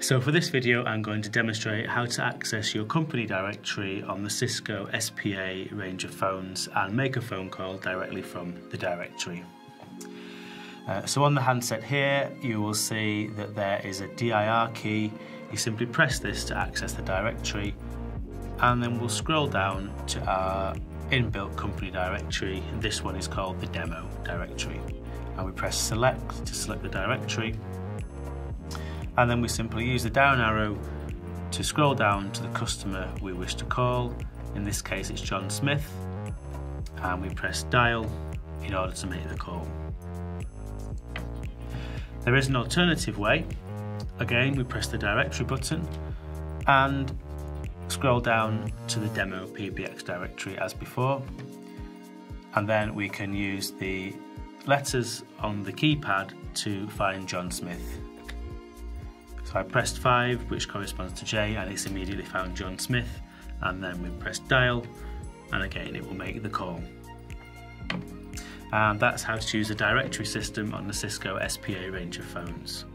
So for this video I'm going to demonstrate how to access your company directory on the Cisco SPA range of phones and make a phone call directly from the directory. Uh, so on the handset here you will see that there is a DIR key. You simply press this to access the directory and then we'll scroll down to our inbuilt company directory. This one is called the demo directory. And we press select to select the directory and then we simply use the down arrow to scroll down to the customer we wish to call. In this case it's John Smith and we press dial in order to make the call. There is an alternative way. Again we press the directory button and scroll down to the demo PBX directory as before and then we can use the letters on the keypad to find John Smith so I pressed 5, which corresponds to J, and it's immediately found John Smith. And then we press dial, and again it will make the call. And that's how to use a directory system on the Cisco SPA range of phones.